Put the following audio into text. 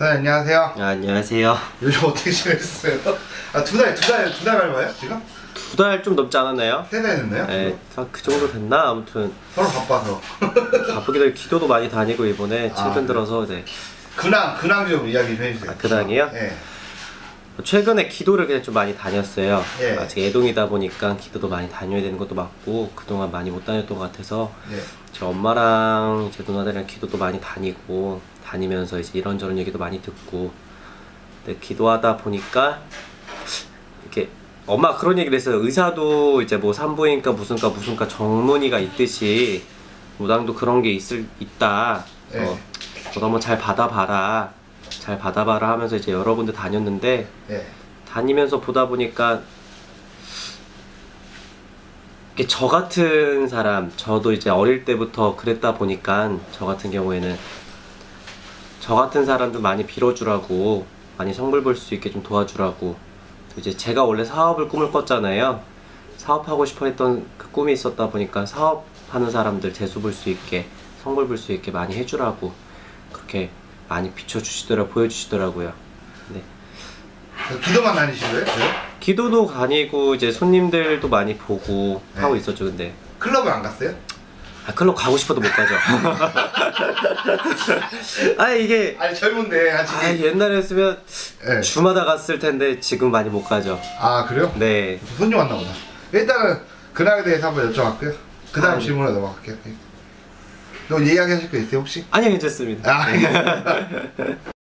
사장님 안녕하세요. 아, 안녕하세요. 요즘 어떻게 지냈어요? 아 두 달, 두 달, 두달 밟아요 지금? 두 달 좀 넘지 않았나요? 세 달 됐나요? 네, 아, 그 정도 됐나? 아무튼 서로 바빠서. 바쁘기도 기도도 많이 다니고 이번에 아, 최근 네. 들어서 네. 근황, 근황 좀 이야기 좀 해주세요. 아, 근황이요? 네. 최근에 기도를 그냥 좀 많이 다녔어요. 예. 아직 애동이다 보니까 기도도 많이 다녀야 되는 것도 맞고 그동안 많이 못 다녔던 것 같아서 네. 제 엄마랑 제 누나들이랑 기도도 많이 다니고 다니면서 이제 이런저런 얘기도 많이 듣고 근데 기도하다 보니까 이렇게 엄마 그런 얘기를 했어요 의사도 이제 뭐 산부인과 무슨과 무슨과 정문의가 있듯이 무당도 그런 게 있을 있다 네. 어, 너도 한번 잘 받아봐라 잘 받아봐라 하면서 이제 여러 군데 다녔는데 네. 다니면서 보다 보니까 저 같은 사람, 저도 이제 어릴 때부터 그랬다 보니까 저 같은 경우에는 저 같은 사람도 많이 빌어주라고 많이 성불 볼 수 있게 좀 도와주라고 이제 제가 원래 사업을 꿈을 꿨잖아요. 사업하고 싶어 했던 그 꿈이 있었다 보니까 사업하는 사람들 재수 볼 수 있게 성불 볼 수 있게 많이 해주라고 그렇게 많이 비춰주시더라 보여주시더라고요. 네. 그 기도만 다니신 거예요? 그래요? 기도도 다니고 이제 손님들도 많이 보고 네. 하고 있었죠 근데 클럽을 안 갔어요? 아 클럽 가고 싶어도 못 가죠 아 이게 아니 젊은데 아직. 아 옛날에였으면 네. 주마다 갔을 텐데 지금 많이 못 가죠 아 그래요? 네 손님 왔나 보다. 일단은 근황에 대해서 한번 여쭤봤고요. 그 다음 아니. 질문으로 넘어갈게요. 네. 너 이야기하실 거 있어요 혹시? 아니요 괜찮습니다 아, 알겠습니다.